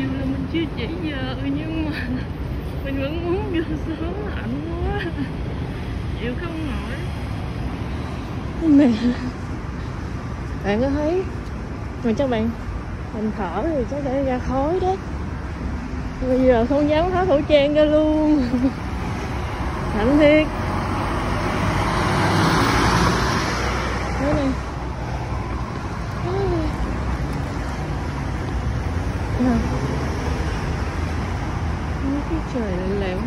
nhiều là mình chưa chỉ giờ nhưng mà mình vẫn muốn vô sớm lạnh quá. Chịu không nổi. Mẹ. Bạn có thấy? Mà cho bạn mình thở thì chắc để ra khói đó. Bây giờ không dám tháo khẩu trang ra luôn. Lạnh thiệt. Trời lên léo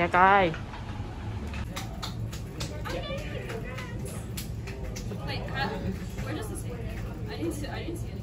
Dạ coi Wait, how, where does this? I didn't see, I didn't see it.